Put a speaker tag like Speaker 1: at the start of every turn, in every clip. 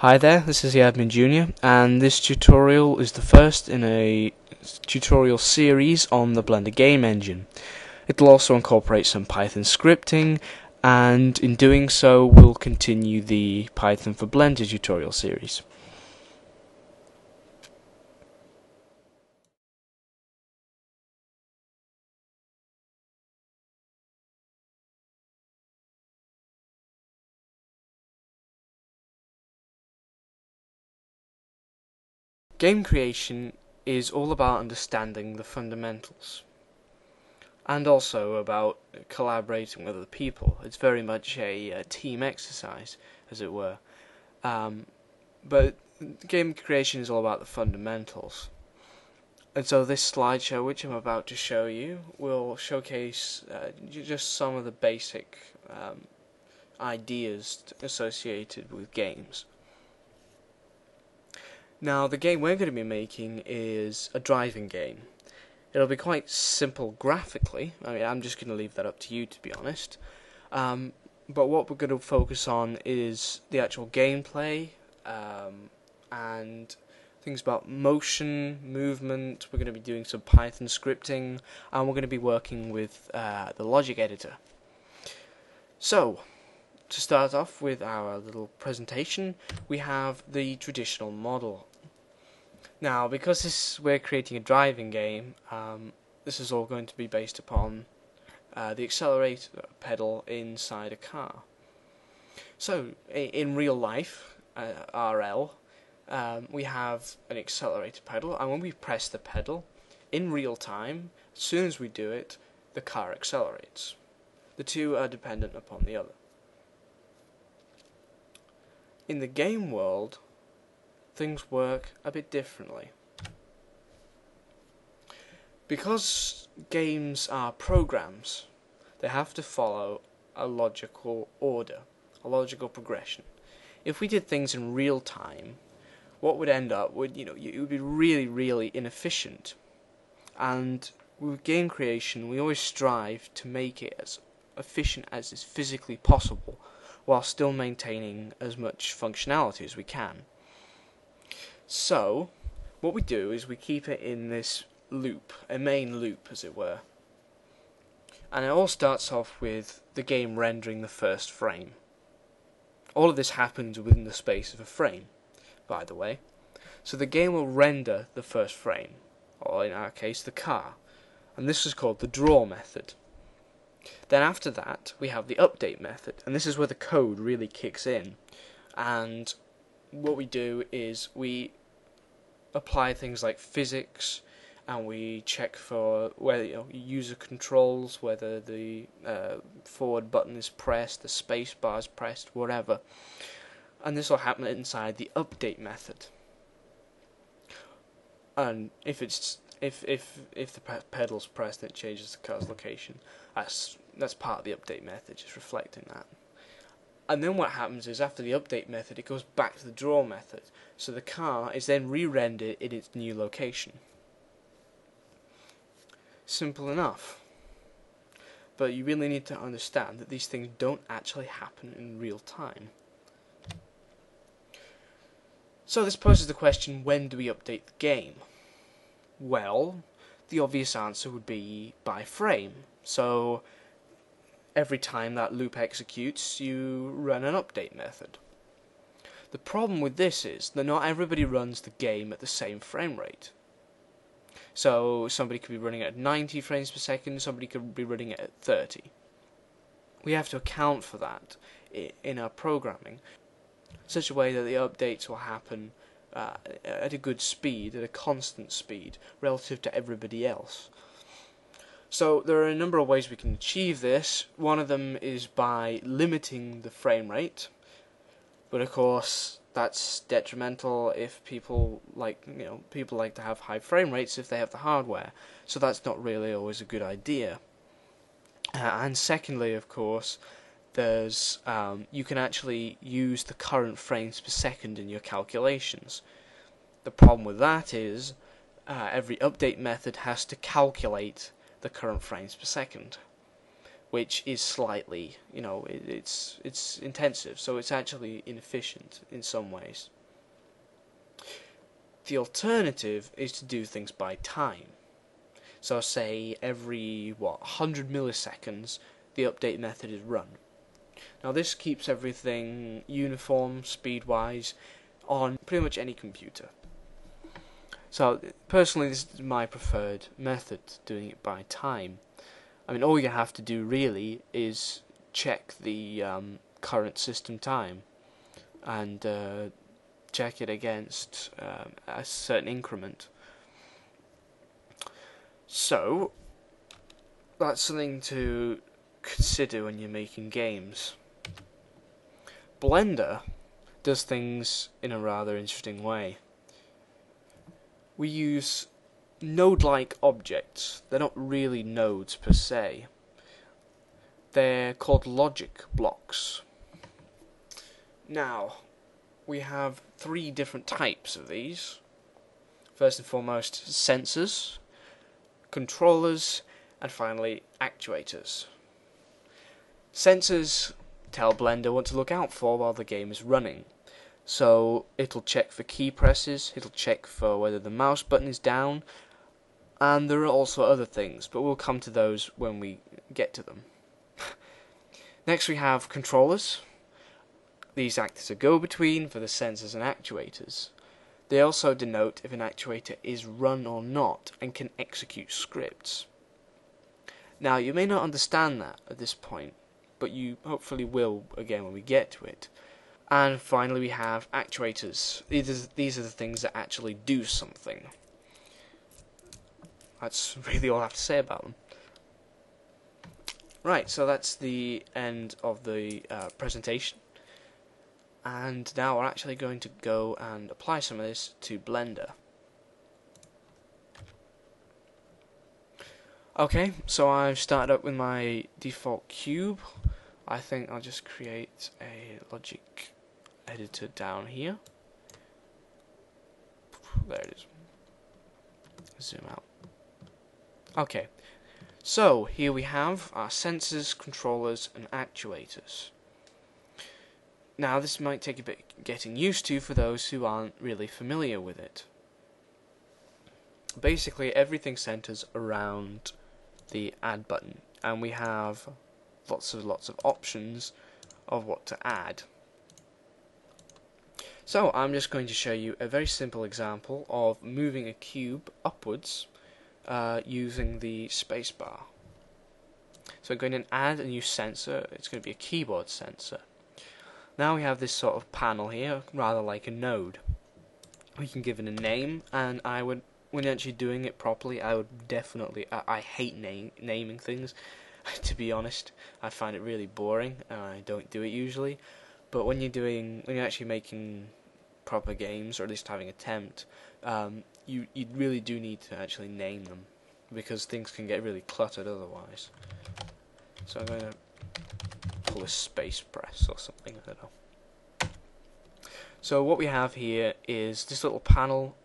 Speaker 1: Hi there, this is the Admin Junior, and this tutorial is the first in a tutorial series on the Blender game engine. It'll also incorporate some Python scripting, and in doing so, we'll continue the Python for Blender tutorial series. Game creation is all about understanding the fundamentals and also about collaborating with other people. It's very much a, a team exercise, as it were. Um, but game creation is all about the fundamentals. And so this slideshow, which I'm about to show you, will showcase uh, just some of the basic um, ideas associated with games. Now, the game we're going to be making is a driving game. It'll be quite simple graphically. I mean, I'm just going to leave that up to you, to be honest. Um, but what we're going to focus on is the actual gameplay um, and things about motion, movement. We're going to be doing some Python scripting, and we're going to be working with uh, the logic editor. So, to start off with our little presentation, we have the traditional model now, because this we're creating a driving game, um, this is all going to be based upon uh, the accelerator pedal inside a car. So, in real life, uh, RL, um, we have an accelerator pedal, and when we press the pedal, in real time, as soon as we do it, the car accelerates. The two are dependent upon the other. In the game world, things work a bit differently. Because games are programs, they have to follow a logical order, a logical progression. If we did things in real time, what would end up would you know it would be really really inefficient. And with game creation, we always strive to make it as efficient as is physically possible, while still maintaining as much functionality as we can. So, what we do is we keep it in this loop, a main loop as it were. And it all starts off with the game rendering the first frame. All of this happens within the space of a frame, by the way. So the game will render the first frame, or in our case the car, and this is called the draw method. Then after that we have the update method, and this is where the code really kicks in. And what we do is we apply things like physics and we check for whether you know, user controls, whether the uh, forward button is pressed, the space bar is pressed, whatever. And this will happen inside the update method. And if it's if if if the pedal's pressed, it changes the car's location. That's that's part of the update method, just reflecting that. And then what happens is after the update method, it goes back to the draw method. So the car is then re-rendered in its new location. Simple enough. But you really need to understand that these things don't actually happen in real time. So this poses the question, when do we update the game? Well, the obvious answer would be by frame. So every time that loop executes, you run an update method. The problem with this is that not everybody runs the game at the same frame rate. So somebody could be running at 90 frames per second, somebody could be running it at 30. We have to account for that in our programming, such a way that the updates will happen uh, at a good speed, at a constant speed, relative to everybody else. So there are a number of ways we can achieve this. One of them is by limiting the frame rate, but of course that's detrimental if people like you know people like to have high frame rates if they have the hardware. So that's not really always a good idea. Uh, and secondly, of course, there's um, you can actually use the current frames per second in your calculations. The problem with that is uh, every update method has to calculate the current frames per second. which is slightly, you know, it, it's it's intensive, so it's actually inefficient in some ways. The alternative is to do things by time. So say every what 100 milliseconds the update method is run. Now this keeps everything uniform speed-wise on pretty much any computer. So personally this is my preferred method, doing it by time. I mean all you have to do really is check the um, current system time and uh, check it against um, a certain increment. So that's something to consider when you're making games. Blender does things in a rather interesting way. We use node-like objects. They're not really nodes per se. They're called logic blocks. Now, we have three different types of these. First and foremost, sensors, controllers, and finally, actuators. Sensors tell Blender what to look out for while the game is running. So it'll check for key presses, it'll check for whether the mouse button is down, and there are also other things, but we'll come to those when we get to them. Next we have controllers. These act as a go-between for the sensors and actuators. They also denote if an actuator is run or not and can execute scripts. Now you may not understand that at this point, but you hopefully will again when we get to it. And finally, we have actuators. These are, these are the things that actually do something. That's really all I have to say about them. Right, so that's the end of the uh, presentation. And now we're actually going to go and apply some of this to Blender. Okay, so I've started up with my default cube. I think I'll just create a logic editor down here. There it is. Zoom out. Okay, so here we have our sensors, controllers, and actuators. Now this might take a bit getting used to for those who aren't really familiar with it. Basically everything centers around the add button and we have lots of lots of options of what to add. So I'm just going to show you a very simple example of moving a cube upwards uh, using the spacebar. So I'm going to add a new sensor, it's going to be a keyboard sensor. Now we have this sort of panel here, rather like a node. We can give it a name, and I would, when you're actually doing it properly, I would definitely, I, I hate name, naming things, to be honest. I find it really boring, and I don't do it usually. But when you're doing, when you're actually making proper games, or at least having attempt, um, you you really do need to actually name them, because things can get really cluttered otherwise. So I'm going to pull a space press or something, I don't know. So what we have here is this little panel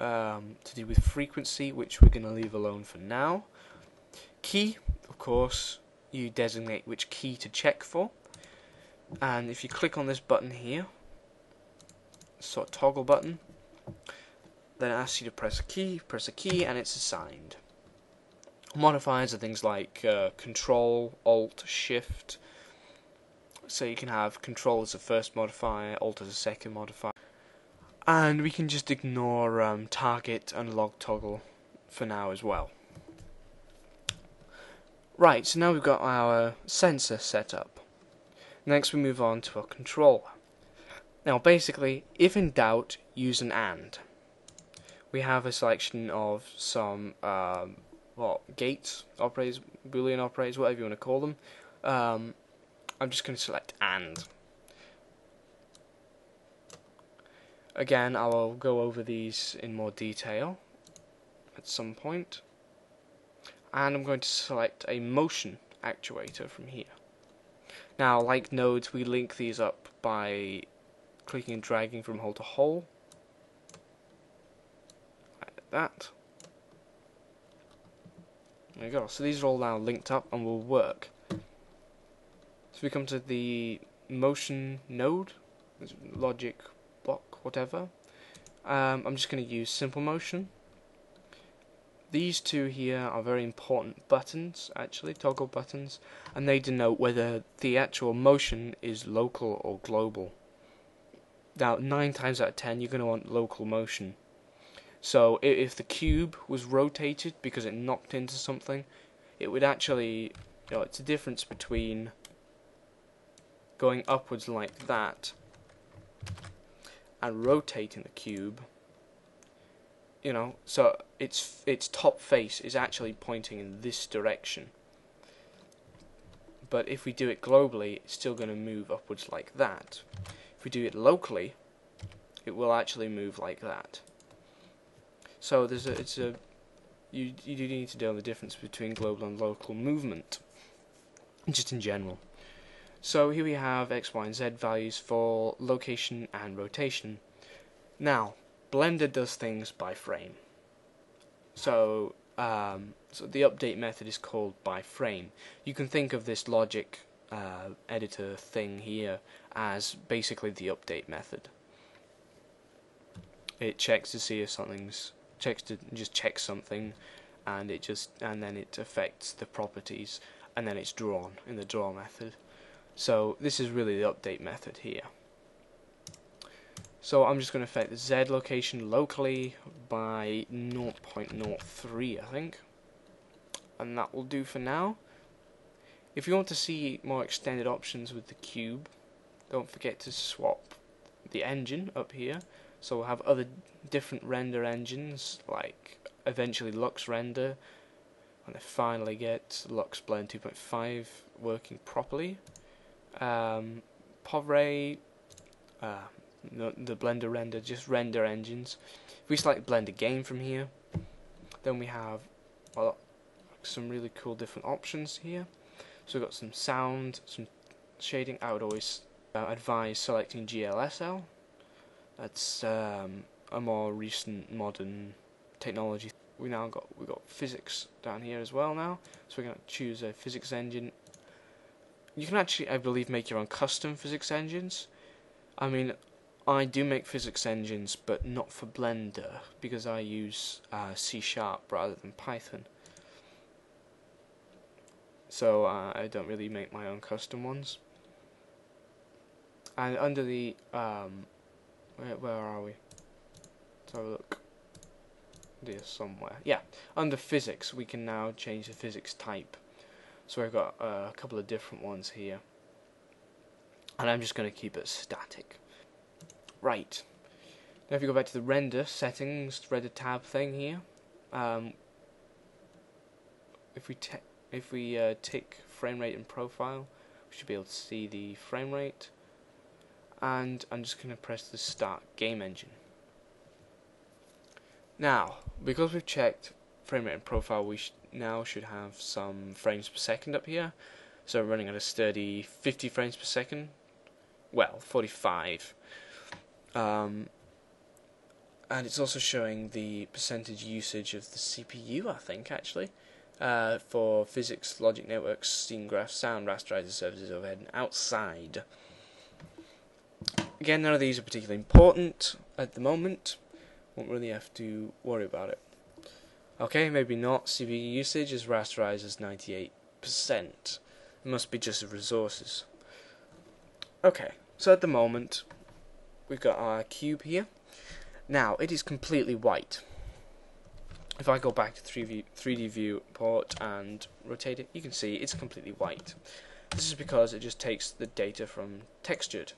Speaker 1: um, to do with frequency, which we're going to leave alone for now. Key, of course, you designate which key to check for. And if you click on this button here, sort of toggle button, then it asks you to press a key, press a key, and it's assigned. Modifiers are things like uh, Control, Alt, Shift. So you can have Control as the first modifier, Alt as a second modifier. And we can just ignore um, Target and Log Toggle for now as well. Right, so now we've got our sensor set up. Next we move on to our controller. Now basically, if in doubt, use an AND. We have a selection of some um, well, gates, operators, boolean operators, whatever you want to call them. Um, I'm just going to select AND. Again, I will go over these in more detail at some point and I'm going to select a motion actuator from here. Now, like nodes, we link these up by clicking and dragging from hole to hole. Like that. There we go. So these are all now linked up and will work. So we come to the motion node, logic block, whatever. Um, I'm just going to use simple motion. These two here are very important buttons, actually, toggle buttons, and they denote whether the actual motion is local or global. Now, 9 times out of 10, you're going to want local motion. So, if the cube was rotated because it knocked into something, it would actually, you know, it's a difference between going upwards like that and rotating the cube you know so its its top face is actually pointing in this direction but if we do it globally it's still going to move upwards like that if we do it locally it will actually move like that so there's a it's a you you do need to know the difference between global and local movement just in general so here we have x, y, and z values for location and rotation. Now, Blender does things by frame. So, um, so the update method is called by frame. You can think of this logic uh, editor thing here as basically the update method. It checks to see if something's checks to just check something, and it just and then it affects the properties, and then it's drawn in the draw method. So this is really the update method here. So I'm just going to affect the Z location locally by 0.03 I think. And that will do for now. If you want to see more extended options with the cube, don't forget to swap the engine up here. So we'll have other different render engines like eventually Lux Render and I finally get Lux Blend 2.5 working properly um, Povray, uh, the, the Blender render, just render engines. If we select Blender Game from here, then we have well, some really cool different options here. So we've got some sound, some shading. I would always uh, advise selecting GLSL. That's um, a more recent modern technology. We now got we got physics down here as well now. So we're to choose a physics engine you can actually, I believe, make your own custom physics engines. I mean, I do make physics engines, but not for Blender, because I use uh, C Sharp rather than Python. So uh, I don't really make my own custom ones. And under the, um, where, where are we? Let's have a look. There somewhere. Yeah, under physics, we can now change the physics type. So I've got uh, a couple of different ones here. And I'm just going to keep it static. Right. Now if you go back to the render settings, render tab thing here, um, if we if we uh, tick frame rate and profile, we should be able to see the frame rate. And I'm just going to press the start game engine. Now, because we've checked frame rate and profile, we sh now should have some frames per second up here. So we're running at a sturdy 50 frames per second. Well, 45. Um, and it's also showing the percentage usage of the CPU, I think, actually, uh, for physics, logic networks, scene graphs, sound, rasterizer services overhead, and outside. Again, none of these are particularly important at the moment. Won't really have to worry about it. Okay, maybe not. CPU usage is rasterized as 98%. It must be just resources. Okay, so at the moment, we've got our cube here. Now, it is completely white. If I go back to 3D, 3D view port and rotate it, you can see it's completely white. This is because it just takes the data from textured.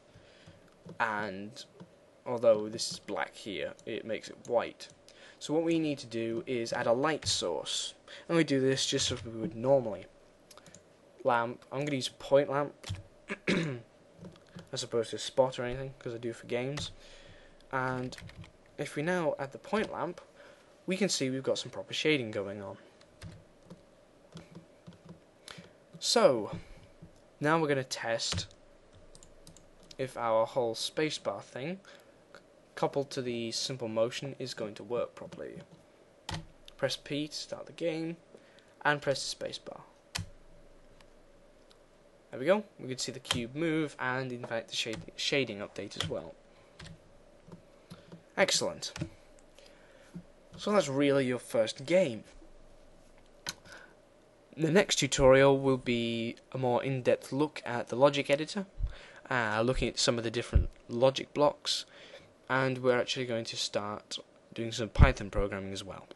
Speaker 1: And although this is black here, it makes it white. So what we need to do is add a light source. And we do this just as we would normally. Lamp. I'm going to use a point lamp as opposed to a spot or anything because I do for games. And if we now add the point lamp, we can see we've got some proper shading going on. So, now we're going to test if our whole spacebar thing coupled to the simple motion is going to work properly. Press P to start the game, and press the spacebar. There we go. We can see the cube move and in fact the shading, shading update as well. Excellent. So that's really your first game. The next tutorial will be a more in-depth look at the logic editor, uh, looking at some of the different logic blocks, and we're actually going to start doing some Python programming as well.